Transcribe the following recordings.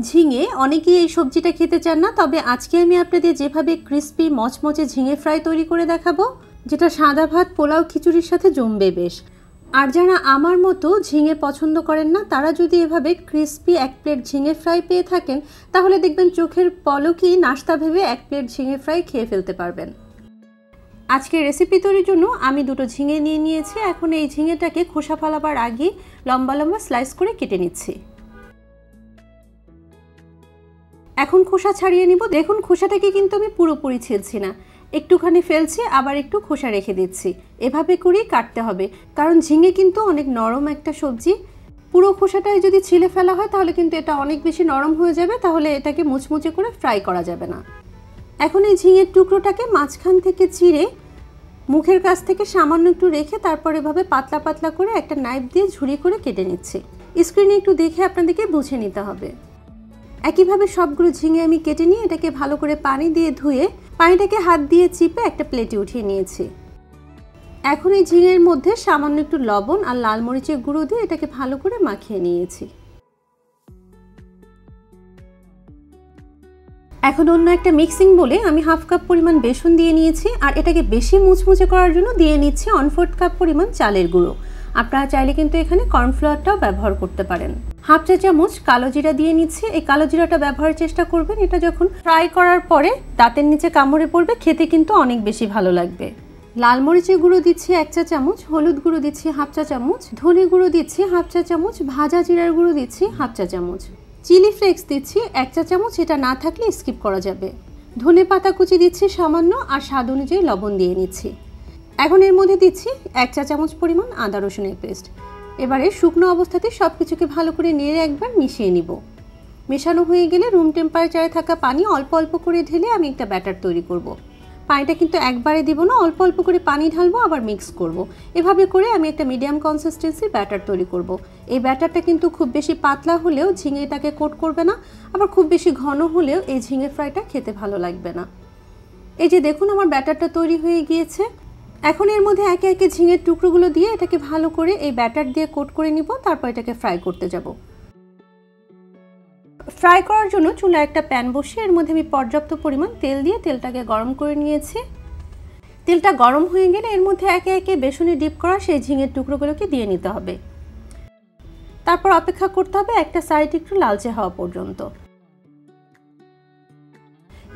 ঝিঙে, অনেকেই এই সবজিটা খেতে চান না, তবে আজকে আমি আপনাদের যেভাবে ক্রিস্পি মচমচে ঝিঙে ফ্রাই তৈরি করে দেখাবো, যেটা সাদা ভাত, পোলাও, খিচুড়ির সাথে জমবে বেশ। আর যারা আমার মতো ঝিঙে পছন্দ করেন না, তারা যদি এভাবে ক্রিস্পি এক প্লেট ঝিঙে ফ্রাই পেয়ে থাকেন, তাহলে দেখবেন চোখের পলকই নাস্তা ভেবে এক প্লেট ঝিঙে ফ্রাই খেয়ে ফেলতে পারবেন। আজকে রেসিপি তৈরির জন্য আমি দুটো ঝিঙে নিয়ে নিয়েছি, এখন এই ঝিঙেটাকে খোসা ফালাবার আগে লম্বা লম্বা স্লাইস করে কেটে নিচ্ছি। এখন খোসা ছাড়িয়ে নিব। দেখুন, খোসাটাকে কিন্তু আমি পুরোপুরি ছেলছি না। একটুখানি ফেলছি, আবার একটু খোসা রেখে দিচ্ছি। এভাবে করেই কাটতে হবে। কারণ ঝিঙে কিন্তু অনেক নরম একটা সবজি। পুরো খোসাটাই যদি ছিলে ফেলা হয়, তাহলে কিন্তু এটা অনেক বেশি নরম হয়ে যাবে। তাহলে এটাকে মুচমুচে করে ফ্রাই করা যাবে না। এখন এই ঝিঙের টুকরোটাকে মাঝখান থেকে চিড়ে মুখের কাছ থেকে সামান্য একটু রেখে তারপর এভাবে পাতলা পাতলা করে একটা নাইফ দিয়ে ঝুড়ি করে কেটে নিচ্ছি। স্ক্রিনে একটু দেখে আপনাদেরকে বুঝে নিতে হবে। একইভাবে সবগুলো ঝিঙে আমি কেটে নিয়ে এটাকে ভালো করে পানি দিয়ে ধুয়ে, পানিটাকে হাত দিয়ে চিপে একটা প্লেটে উঠিয়ে নিয়েছি। এখন এই ঝিঙের মধ্যে সামান্য একটু লবণ আর লাল মরিচের গুঁড়ো দিয়ে এটাকে ভালো করে মাখিয়ে নিয়েছি। এখন অন্য একটা মিক্সিং বলে আমি হাফ কাপ পরিমাণ বেসন দিয়ে নিয়েছি আর এটাকে বেশি মুচমুচে করার জন্য দিয়ে নিচ্ছি ওয়ান ফোর্থ কাপ পরিমাণ চালের গুঁড়ো। আপনারা চাইলে কিন্তু এখানে কর্নফ্লাওয়ারটাও ব্যবহার করতে পারেন। হাফ চা চামচ কালো জিরা দিয়ে নিচ্ছি। এই কালো জিরাটা ব্যবহারের চেষ্টা করবেন। এটা যখন ফ্রাই করার পরে দাঁতের নিচে কামড়ে পড়বে, খেতে কিন্তু অনেক বেশি ভালো লাগবে। লাল মরিচের গুঁড়ো দিচ্ছি এক চা চামচ, হলুদ গুঁড়ো দিচ্ছি হাফ চা চামচ, ধনে গুঁড়ো দিচ্ছি হাফ চা চামচ, ভাজা জিরার গুঁড়ো দিচ্ছি হাফ চা চামচ। চিলি ফ্লেক্স দিচ্ছি এক চা চামচ, এটা না থাকলে স্কিপ করা যাবে। ধনে পাতা কুচি দিচ্ছি সামান্য আর স্বাদ অনুযায়ী লবণ দিয়ে নিচ্ছি। এখন এর মধ্যে দিচ্ছি এক চা চামচ পরিমাণ আদা রসুনের পেস্ট। এবারে শুকনো অবস্থাতে সব কিছুকে ভালো করে নেড়ে একবার মিশিয়ে নিব মেশানো হয়ে গেলে রুম টেম্পারেচারে থাকা পানি অল্প অল্প করে ঢেলে আমি একটা ব্যাটার তৈরি করব। পানিটা কিন্তু একবারে দিব না, অল্প অল্প করে পানি ঢালবো, আবার মিক্স করব। এভাবে করে আমি একটা মিডিয়াম কনসিস্টেন্সির ব্যাটার তৈরি করব। এই ব্যাটারটা কিন্তু খুব বেশি পাতলা হলেও ঝিঙেটাকে কোট করবে না, আবার খুব বেশি ঘন হলেও এই ঝিঙে ফ্রাইটা খেতে ভালো লাগবে না এই যে দেখুন আমার ব্যাটারটা তৈরি হয়ে গিয়েছে এখন এর মধ্যে একে একে ঝিঙের টুকরোগুলো দিয়ে এটাকে ভালো করে এই ব্যাটার দিয়ে কোট করে নিব, তারপর এটাকে ফ্রাই করতে যাব। ফ্রাই করার জন্য চুলা একটা প্যান বসিয়ে এর মধ্যে আমি পর্যাপ্ত পরিমাণ তেল দিয়ে তেলটাকে গরম করে নিয়েছি। তেলটা গরম হয়ে গেলে এর মধ্যে একে একে বেসনে ডিপ করা সেই ঝিঙের টুকরোগুলোকে দিয়ে নিতে হবে। তারপর অপেক্ষা করতে হবে একটা সাইড একটু লালচে হওয়া পর্যন্ত।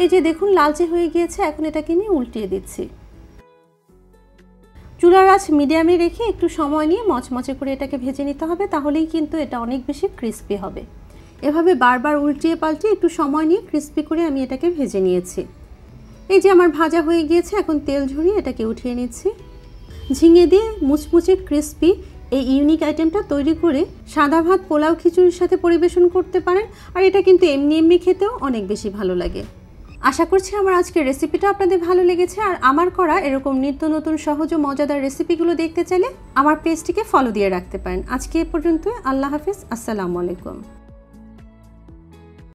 এই যে দেখুন, লালচে হয়ে গিয়েছে, এখন এটাকে আমি উল্টিয়ে দিচ্ছি। চুলার আঁচ মিডিয়ামে রেখে একটু সময় নিয়ে মচমচে করে এটাকে ভেজে নিতে হবে, তাহলেই কিন্তু এটা অনেক বেশি ক্রিস্পি হবে। এভাবে বারবার উল্টিয়ে পাল্টে একটু সময় নিয়ে ক্রিস্পি করে আমি এটাকে ভেজে নিয়েছি। এই যে আমার ভাজা হয়ে গিয়েছে, এখন তেল ঝরিয়ে এটাকে উঠিয়ে নিচ্ছি। ঝিঙে দিয়ে মুচমুচে ক্রিস্পি এই ইউনিক আইটেমটা তৈরি করে সাদা ভাত, পোলাও খিচুড়ির সাথে পরিবেশন করতে পারেন, আর এটা কিন্তু এমনি এমনি খেতেও অনেক বেশি ভালো লাগে। আশা করছি আমার আজকের রেসিপিটা আপনাদের ভালো লেগেছে। আর আমার করা এরকম নিত্য নতুন সহজ ও মজাদার রেসিপিগুলো দেখতে চাইলে আমার পেজটিকে ফলো দিয়ে রাখতে পারেন। আজকে এ পর্যন্ত আল্লাহ হাফিজ। আসসালামু আলাইকুম।